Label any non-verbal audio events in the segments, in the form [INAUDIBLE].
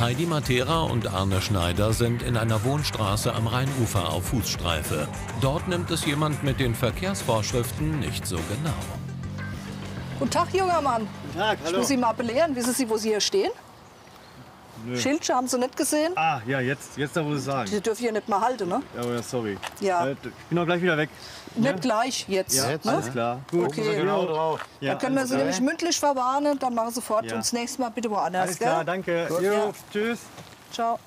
Heidi Matera und Arne Schneider sind in einer Wohnstraße am Rheinufer auf Fußstreife. Dort nimmt es jemand mit den Verkehrsvorschriften nicht so genau. Guten Tag, junger Mann. Guten Tag, Ich hallo. muss Sie mal belehren. Wissen Sie, wo Sie hier stehen? Schildchen haben Sie nicht gesehen. Ah, ja, jetzt, jetzt da, wo Sie sagen. Sie dürfen hier nicht mal halten, ne? Ja, aber sorry. Ja. Äh, Ich bin auch gleich wieder weg. Nicht gleich jetzt. Ja, ne? alles klar. Gut. Okay. Genau drauf. Ja, Dann können wir Sie klar. nämlich mündlich verwarnen, dann machen Sie fort Ja. und das nächste Mal bitte woanders. Alles klar, gell? danke. Gut, Jo, ja. tschüss. Ciao.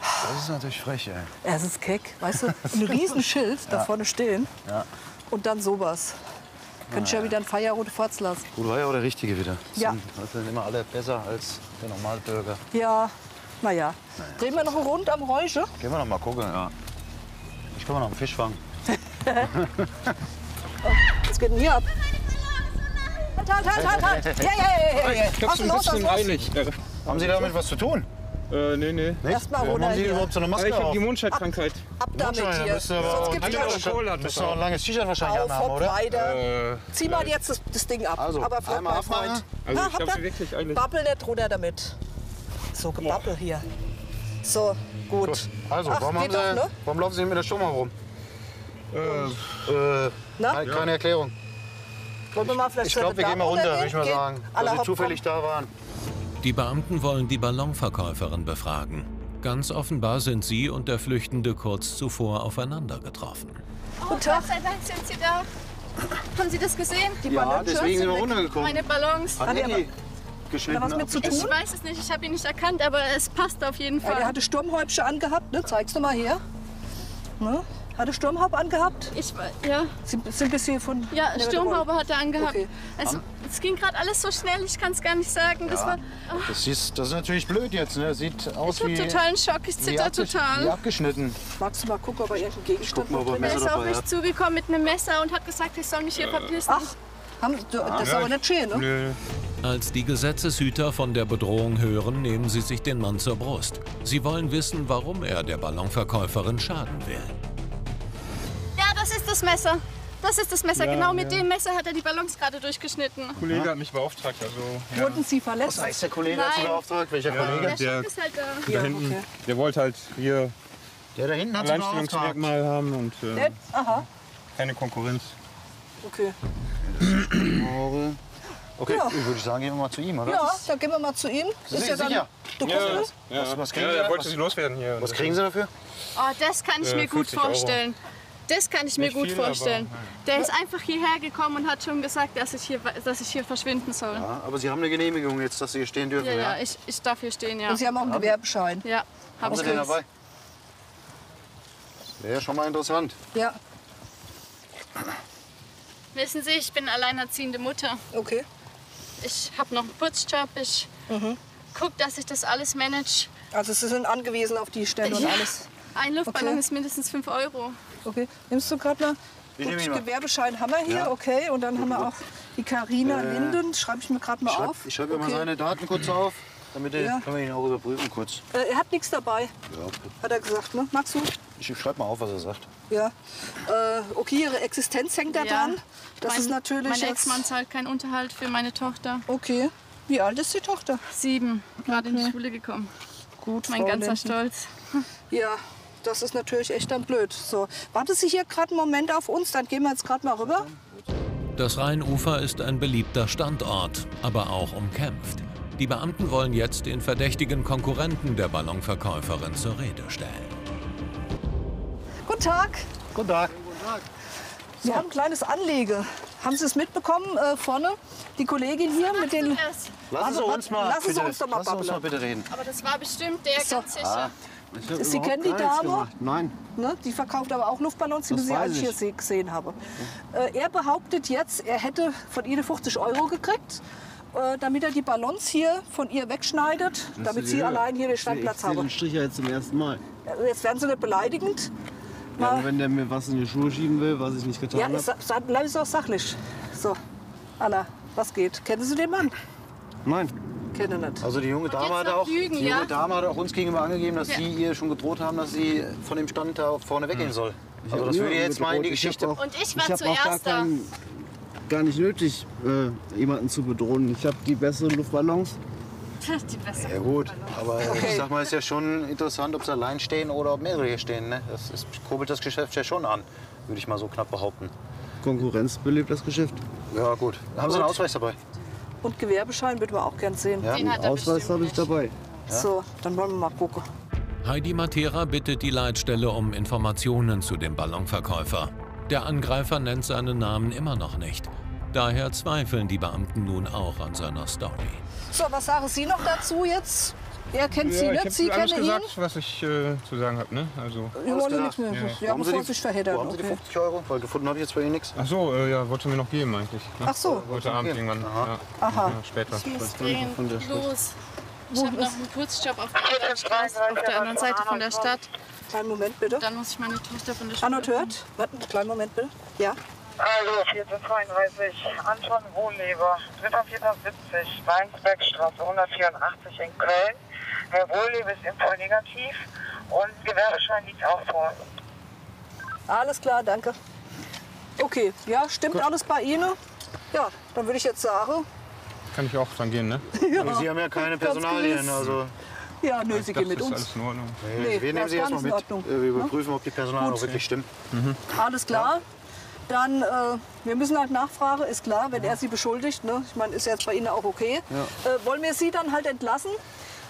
Das ist natürlich frech, ey. Er ist keck, weißt du? Ein Riesenschild da vorne stehen Ja. und dann sowas. Könnte ich ja wieder ein Feierrote lassen. Gut, war ja auch der Richtige wieder. Ja. Sind, das sind immer alle besser als der Normalbürger. Ja, naja. Drehen wir noch einen Rund am Räusche? Gehen wir noch mal gucken, ja. Ich kann mal noch einen Fisch fangen. [LAUGHS] Was geht denn hier ab? Halt, halt, halt, halt, halt! [LAUGHS] Ja, ja, ja, ja, ja. Ich hab's Was ein los, los? eilig. Äh, Haben Sie damit was zu tun? Äh, nee, nee. Erstmal Warum runter haben Sie hier. überhaupt so eine Äh, Maske ich hab auf? die Mondscheidkrankheit. Ab damit Mondschein, hier. müsst ihr aber Sonst auch- gibt's Antibiotika- Ärger. Cola Müsst ihr auch ein langes T-Shirt wahrscheinlich Auf, anhaben, hopp, oder? weiter. Äh, Zieh mal jetzt das, das Ding ab. Also, Aber mein abmachen. Freund. Also, ich ihr? wirklich eilig. Babbel nicht runter damit. So, gebabbel hier. So, gut. Also, Ach, warum, haben Sie, doch, ne? warum laufen Sie mit der Schumme rum? Äh, Na? keine, keine Erklärung. Wollen wir mal vielleicht Ich glaube, wir gehen mal runter, würde ich mal sagen. Alle Weil Sie zufällig da waren. Die Beamten wollen die Ballonverkäuferin befragen. Ganz offenbar sind sie und der Flüchtende kurz zuvor aufeinander getroffen. Guten Tag. Gott sei Dank sind Sie da. Haben Sie das gesehen? Die Ja, Ballonschürze deswegen sind wir runtergekommen. Meine Ballons. Hat Hat er er die geschnitten? Was mit zu Ich tun? weiß es nicht, ich habe ihn nicht erkannt, aber es passt auf jeden Ja, der Fall. hatte Sturmhäubchen angehabt, ne? Zeig's doch mal her. Ne? Hatte Sturmhaube angehabt? Ich, ja, Sie sind ein bisschen von... ja, Ne, Sturmhaube hat er angehabt. Okay. Es, es ging gerade alles so schnell, ich kann es gar nicht sagen. Das war, oh, Das ist, das ist natürlich blöd jetzt. Ne? Sieht aus ich habe wie, totalen Schock, ich zitter abgesch- wie total. abgeschnitten. Magst du mal gucken, ob er irgendeinen Gegenstand ob er Er ist auf mich hat. zugekommen mit einem Messer und hat gesagt, ich soll mich hier verpissen. Ach, haben, du, das ist aber nicht schön, ne? Nö. Als die Gesetzeshüter von der Bedrohung hören, nehmen sie sich den Mann zur Brust. Sie wollen wissen, warum er der Ballonverkäuferin schaden will. Ja, das ist das Messer. Das ist das Messer. Ja, genau mit ja. dem Messer hat er die Ballons gerade durchgeschnitten. Ein Kollege hat mich beauftragt. Also, ja. Wurden Sie verletzt? Was heißt der Kollege hat Sie beauftragt? Welcher Kollege? Der der- ist halt da. da hinten, der wollte halt hier Der da hinten hat beauftragt. Alleinstellungsmerkmal haben und äh, keine Konkurrenz. okay. Okay, Ja. ich würde sagen, gehen wir mal zu ihm, oder? Ja, dann gehen wir mal zu ihm. Sie sicher? Du guckst mal. Was, was kriegen ja, er wollte Was, sie loswerden hier. was kriegen Sie dafür? Oh, das kann ich Äh, mir gut 50 Euro. Das kann ich mir Nicht gut viel, vorstellen. aber, Der ist einfach hierher gekommen und hat schon gesagt, dass ich hier, dass ich hier verschwinden soll. Ja, Ja, aber Sie haben eine Genehmigung jetzt, dass Sie hier stehen dürfen, ja, ja? ich, ich darf hier stehen, ja. Und Sie haben auch einen Gewerbeschein. Ja, Haben hab Sie ich den alles. dabei? Wäre ja schon mal interessant. Ja, Wissen Sie, ich bin alleinerziehende Mutter. okay. Ich habe noch einen Putzjob. Ich guck, dass ich das alles manage. Also Sie sind angewiesen auf die Stelle und Ja. alles. Ein Luftballon Okay. ist mindestens 5 Euro. Okay. Nimmst du gerade mal? Ich Gut, mal. Gewerbeschein haben wir hier, Ja. okay. Und dann haben wir auch die Carina Äh, Linden. Schreibe ich mir gerade mal Ich schreibe auf. schreib mir mal Okay. seine Daten kurz auf, damit er, Ja. können wir ihn auch überprüfen kurz. Äh, er hat nichts dabei, Ja, hat er gesagt. Ne? Magst du? ich schreibe mal auf, was er sagt. Ja. Äh, okay, ihre Existenz hängt da Ja. dran. Das mein, ist natürlich Mein. Ex-Mann zahlt keinen Unterhalt für meine Tochter. Okay. Wie alt ist die Tochter? Sieben, gerade in die Schule gekommen. Gut, Mein Frau ganzer Linden. Stolz. Ja, das ist natürlich echt dann blöd. So, warte Sie hier gerade einen Moment auf uns, dann gehen wir jetzt gerade mal rüber. Das Rheinufer ist ein beliebter Standort, aber auch umkämpft. Die Beamten wollen jetzt den verdächtigen Konkurrenten der Ballonverkäuferin zur Rede stellen. Guten Tag. Guten Tag. Wir haben ein kleines Anlege. Haben Sie es mitbekommen äh, vorne? Die Kollegin hier mit den... Lassen Sie uns mal, lassen Sie bitte, uns doch mal lassen Sie uns mal bitte reden. aber das war bestimmt der, So. ganz sicher. Sie kennen die Dame? Nein. Ne? Die verkauft aber auch Luftballons, die Das Sie als ich hier ich. se- gesehen habe. Äh, er behauptet jetzt, er hätte von Ihnen 50 Euro gekriegt, äh, damit er die Ballons hier von ihr wegschneidet, damit Sie allein hier den Standplatz Ich sehe den haben. Strich ja jetzt zum ersten Mal. Äh, Jetzt werden Sie nicht beleidigend. Ja, wenn der mir was in die Schuhe schieben will, was ich nicht getan Ja, habe. sa- sa- bleiben Sie auch sachlich. So, Anna, was geht? Kennen Sie den Mann? Nein. Kenne nicht. Also die junge Dame hat auch, lügen, die junge ja? Dame hat auch uns gegenüber angegeben, dass Ja. Sie ihr schon gedroht haben, dass sie von dem Stand da vorne weggehen soll. Also hab das würde jetzt mal in die. Ich Geschichte. auch- Und ich war gar, zuerst da. kein, gar nicht nötig, äh, jemanden zu bedrohen. Ich habe die besseren Luftballons. Die beste. Ja gut, aber Okay. ich sag mal, ist ja schon interessant, ob sie allein stehen oder ob mehrere hier stehen. Ne? Das ist, kurbelt das Geschäft ja schon an, würde ich mal so knapp behaupten. Konkurrenz belebt das Geschäft. Ja gut. Haben Sie einen Ausweis dabei? Und Gewerbeschein würden wir auch gern sehen. Ja. Den hat er Ausweis habe ich dabei. So, dann wollen wir mal gucken. Heidi Matera bittet die Leitstelle um Informationen zu dem Ballonverkäufer. Der Angreifer nennt seinen Namen immer noch nicht. Daher zweifeln die Beamten nun auch an seiner Story. So, was sagen Sie noch dazu jetzt? Er kennt Sie Ja, ich nicht, habe Sie alles kennen ihn. gesagt, was ich äh, zu sagen habe. Ne? Also, Wir wollen nichts mehr. Ja. Ja, Sie bevor sich verheddern. Wo haben Sie die Okay. 50 Euro? Weil gefunden habe ich jetzt bei Ihnen nichts. ach so, äh, ja, wollte mir noch geben eigentlich. Ne? Ach so. Heute Abend irgendwann. Ja. Aha. Ja, später. Ich muss dringend los. Ich habe noch einen Putzjob auf der, Straße, auf der anderen Seite von der Stadt. Kleinen Moment bitte. Dann muss ich meine Tochter von der Schule. Arnold hört? Warten, kleinen Moment bitte. Ja. Hallo, 1432, Anton Wohlleber, 3.470, Weinsbergstraße 184 in Köln. Herr Wohlleber ist impfvoll negativ und Gewerbeschein liegt auch vor. Alles klar, danke. Okay, ja, stimmt alles bei Ihnen? Ja, dann würde ich jetzt sagen, Kann ich auch dran gehen, ne? [LAUGHS] Aber Sie haben ja keine Personalien. Also, ja, nö, Sie gehen mit ist uns. alles in Ordnung. Nee, wir das nehmen Sie erstmal mit. Äh, Wir überprüfen, ob die Personalien Gut. auch wirklich stimmen. Alles klar. Dann, äh, wir müssen halt nachfragen, ist klar, wenn er Sie beschuldigt. Ne? Ich meine, ist jetzt bei Ihnen auch okay. Äh, wollen wir Sie dann halt entlassen?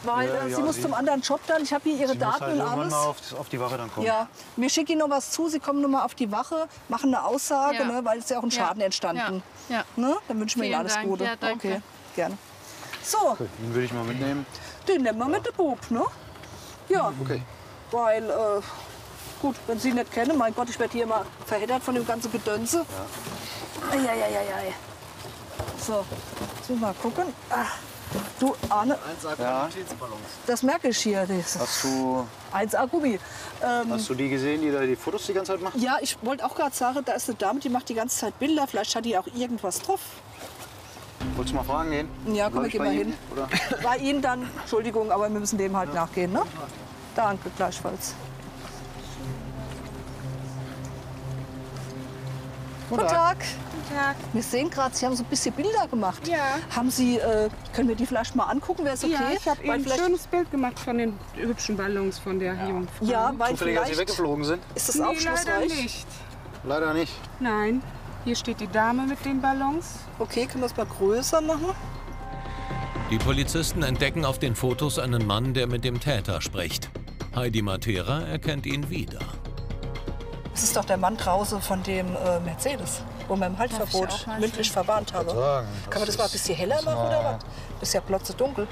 Weil Ja, äh, ja, Sie muss Sie- zum anderen Job dann. Ich habe hier Ihre Sie muss Daten halt und alles. mal auf, auf die Wache dann kommen. Ja, mir schicke Ihnen noch was zu. Sie kommen noch mal auf die Wache, machen eine Aussage, Ja. ne, weil es ja auch ein Ja. Schaden entstanden. Ja, ja. Ne? Dann wünschen wir Ihnen alles Dank. Gute. Ja, danke. Okay, gerne. So, Den würde ich mal mitnehmen. den nehmen wir mit dem Bub, ne? Ja, Okay. weil, äh, gut, wenn Sie ihn nicht kennen, mein Gott, ich werde hier mal verheddert von dem ganzen Gedönse. Ja. Eieieiei. So, jetzt müssen wir mal gucken. Ah, du, Arne, Ja. das merke ich hier. Das Hast du, 1A Gummi. Ähm, hast du die gesehen, die da die Fotos die ganze Zeit macht? ja, ich wollte auch gerade sagen, da ist eine Dame, die macht die ganze Zeit Bilder. Vielleicht hat die auch irgendwas drauf. Wolltest du mal fragen gehen? Ja, komm, wir ich gehen bei mal hin. Oder? Bei Ihnen dann, Entschuldigung, aber wir müssen dem halt nachgehen, ne? Danke, gleichfalls. Guten Tag. Guten Tag. Wir sehen gerade, Sie haben so ein bisschen Bilder gemacht. Ja. Haben Sie, äh, können wir die vielleicht mal angucken? Wäre es okay? Ja, ich habe ein schönes Bild gemacht von den hübschen Ballons von der Jungfrau. Ja, weil Zufällig, als sie weggeflogen sind? ist das nee, leider aufschlussreich. nicht. Leider nicht. Nein, hier steht die Dame mit den Ballons. Okay, können wir es mal größer machen? Die Polizisten entdecken auf den Fotos einen Mann, der mit dem Täter spricht. Heidi Matera erkennt ihn wieder. Das ist doch der Mann draußen von dem äh, Mercedes, wo wir im Haltverbot mündlich verwarnt haben. Sagen, Kann man das mal ein bisschen heller machen oder was? Das ist ja plotze dunkel.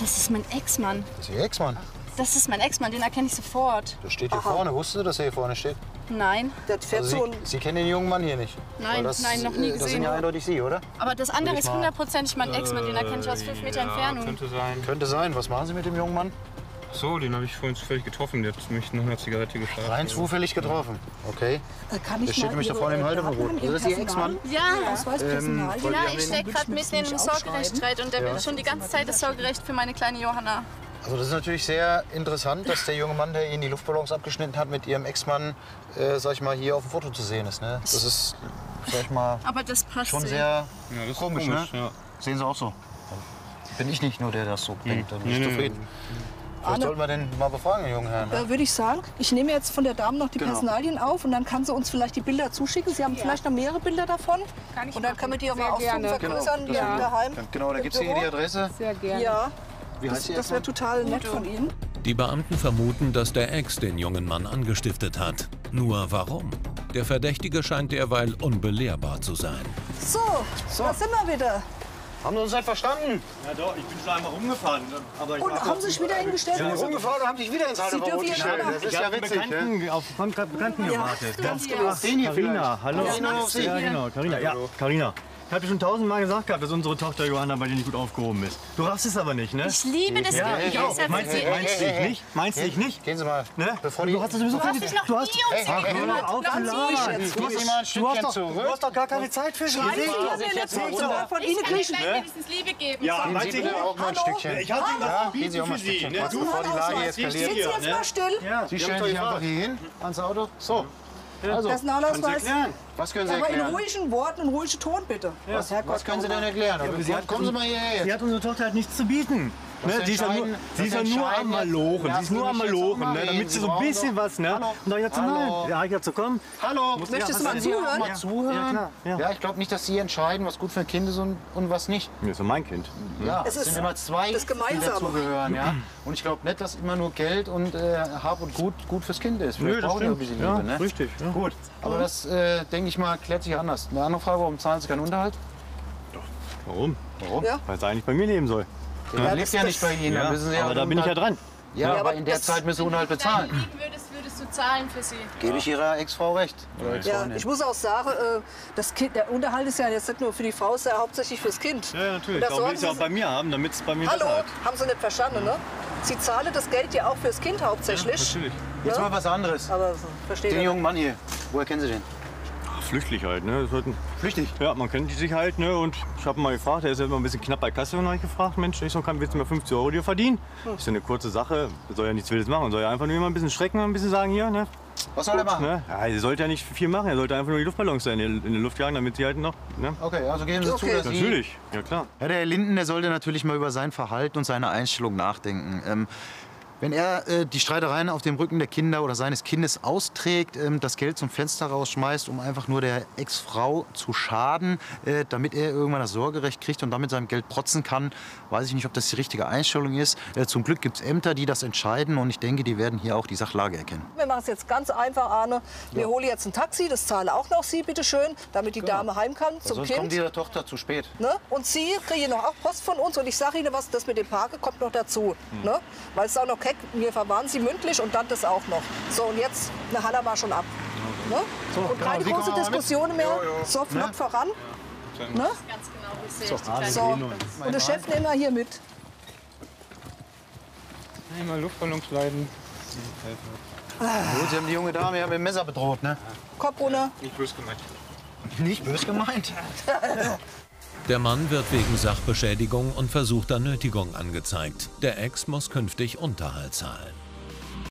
Das ist mein Ex-Mann. Das ist Ihr Ex-Mann. Das ist mein Ex-Mann, den erkenne ich sofort. Der steht hier vorne. Wusstest du, dass er hier vorne steht? Nein, Der fährt Also so Sie, ein Sie kennen den jungen Mann hier nicht? Nein, das, nein, noch nie äh, Das sind gesehen. ja eindeutig Sie, oder? aber das andere ist hundertprozentig mein Ex-Mann, den erkenne ich aus fünf Meter ja, Entfernung. Könnte sein. Könnte sein. Was machen Sie mit dem jungen Mann? So, den habe ich vorhin zufällig getroffen. Der hat mich nach einer Zigarette gefragt. Rein zufällig getroffen. Okay. Äh, Kann ich Der steht nämlich da vorne im Halteverbot. Also das ist Ihr Personal? Ex-Mann? Ja, Ähm, ja, ich stecke gerade mitten in einem Sorgerechtsstreit und der will schon die ganze Zeit das Sorgerecht für meine kleine Johanna. Also das ist natürlich sehr interessant, dass der junge Mann, der Ihnen die Luftballons abgeschnitten hat, mit Ihrem Ex-Mann, äh, sag ich mal, hier auf dem Foto zu sehen ist. Ne? Das ist, sag ich mal, Aber das passt. schon so. sehr Ja, das ist komisch, komisch, ne? ja. Sehen Sie auch so. Bin ich nicht nur, der das so denkt. Dann bin ich Nee, nee, zufrieden. Vielleicht sollten wir den mal befragen, den jungen Herrn. Äh, Würde ich sagen, ich nehme jetzt von der Dame noch die Genau. Personalien auf und dann kann sie uns vielleicht die Bilder zuschicken. Sie haben vielleicht noch mehrere Bilder davon. Kann ich und dann machen. können wir die auch mal ausdrucken, gerne. vergrößern, Genau. hier daheim. Genau, da gibt es hier die. Adresse. Sehr gerne. Ja, Wie das, heißt die das wäre total nett von Ihnen. Die Beamten vermuten, dass der Ex den jungen Mann angestiftet hat. Nur warum? Der Verdächtige scheint derweil unbelehrbar zu sein. So, da sind wir wieder. Haben Sie uns nicht verstanden? Ja doch, ich bin schon einmal rumgefahren. Aber ich Und haben Sie sich wieder hingestellt? Sind rumgefahren und haben sich wieder ins hier gestellt. Das ist ja witzig, ne? Bekannten, auf Bekannten, gewartet. Ganz den hier Carina, hallo. Du Ja, genau, Carina. Ja, Carina. Ich habe dir schon tausendmal gesagt gehabt, dass unsere Tochter Johanna bei dir nicht gut aufgehoben ist. Du raffst es aber nicht, ne? Ich liebe das Ja, ich auch. Meinst will du sie- meinst du dich nicht? Meinst du dich nicht? Gehen Sie mal, Ne? bevor die... Du hast doch sowieso Du noch du hast, sie Hör gekümmert. auf zu labern. Sie mal ein Du hast, doch, du hast doch gar keine Zeit für sie. Ich so von Ihnen Ich kann wenigstens Liebe geben. Ja, meinst Sie du auch mal ein Stückchen. Ich hatte ihm das Ja, verbieten Sie mal für ein sie. Stückchen. Ne? Kurz bevor die Lage Sind Sie eskaliert. jetzt mal still? Ja. Sie stellen sich einfach hier hin, ans Auto. So. Also, Personalausweis. erklären. was können Sie Aber in erklären? ruhigen Worten, in ruhigen Ton bitte. Was, Herrgott, was können Sie denn erklären? sie hat- Kommen Sie mal hierher Sie hat unsere Tochter halt nichts zu bieten. Ne? Sie ist ja nur, sie ist ja nur am Malochen. Sie ist nur am Malochen, mal ne? damit sie so ein bisschen was, ne? Hallo? Und da jetzt Hallo? nein. Ja, ich dazu kommen. Hallo, Möchtest du mal zuhören? mal Ja. zuhören? Ja, klar, ja. Ja, ich glaube nicht, dass Sie entscheiden, was gut für ein Kind ist und, und was nicht. Das ist mein Kind. Ja, Es es ist sind immer zwei, das die Gemeinsame. dazugehören. Ja? Und ich glaube nicht, dass immer nur Geld und äh, Hab und Gut gut fürs Kind ist. Vielleicht Nö, das die auch ein stimmt. bisschen Ja, Liebe. Ne? richtig. Ja. Gut, aber das, äh, denke ich mal, klärt sich anders. Eine andere Frage, warum zahlen Sie keinen Unterhalt? Warum? Warum? Ja. Weil sie eigentlich bei mir leben soll. Der Ja, lebt ja nicht bei Ihnen. Ja, Sie aber ja da bin ich ja dran. Ja, aber aber in der Zeit müssen Sie Unterhalt Wenn bezahlen. du liegen würdest, würdest du zahlen für sie. Gebe ich Ihrer Ex-Frau recht. Ja, ich muss auch sagen, äh, das kind, der Unterhalt ist ja jetzt nicht nur für die Frau, es ist ja hauptsächlich fürs Kind. Ja, ja, natürlich. Das Darum will ich auch bei mir haben, damit es bei mir Hallo, hat. haben Sie nicht verstanden, ne? Sie zahlen das Geld ja auch fürs Kind hauptsächlich. Natürlich. Jetzt mal was anderes. Aber versteht Den jungen Mann hier, woher kennen Sie den? Flüchtlich halt, ne? Halt ein, Flüchtig. ja, man kennt die sich halt, ne? Und ich habe mal gefragt, der ist ja immer ein bisschen knapp bei Kasse und habe ich gefragt, Mensch, ich so, kann willst du mal 50 Euro dir verdienen? Hm. Ist ja eine kurze Sache, soll ja nichts Wildes machen, soll ja einfach nur immer ein bisschen schrecken und ein bisschen sagen, hier, ne? Was soll er machen? ne? Ja, er sollte ja nicht viel machen, er sollte einfach nur die Luftballons in die, Luft jagen, damit sie halt noch, ne? Okay, also geben Sie zu, Okay. dass Sie... Natürlich, ja klar. Ja, der Herr Linden, der sollte natürlich mal über sein Verhalten und seine Einstellung nachdenken. Ähm, wenn er äh, die Streitereien auf dem Rücken der Kinder oder seines Kindes austrägt, ähm, das Geld zum Fenster rausschmeißt, um einfach nur der Ex-Frau zu schaden, äh, damit er irgendwann das Sorgerecht kriegt und damit seinem Geld protzen kann, weiß ich nicht, ob das die richtige Einstellung ist. Äh, zum Glück gibt es Ämter, die das entscheiden und ich denke, die werden hier auch die Sachlage erkennen. Wir machen es jetzt ganz einfach, Arne. Wir holen jetzt ein Taxi, das zahle auch noch Sie, bitte schön, damit die Dame heim kann zum Sonst kommt Kind. Ihre Tochter zu spät. Ne? Und Sie kriegen noch auch Post von uns. Und ich sage Ihnen was, das mit dem Parken kommt noch dazu. Ne? Weil es auch noch keck, wir verwahren Sie mündlich und dann das auch noch. So, und jetzt, eine Halle war schon ab. Ne? und keine Sie kommen große. Diskussion mehr. So flott voran. Ne? Ganz genau, wie sehe ich die kleine So. Und der Chef nehmen wir hier mit. Einmal Luftballons leiden. Gut, Sie haben die junge Dame ja mit dem Messer bedroht, ne? Kopf runter. Nicht böse gemeint. Nicht böse gemeint. [LAUGHS] Der Mann wird wegen Sachbeschädigung und versuchter Nötigung angezeigt. Der Ex muss künftig Unterhalt zahlen.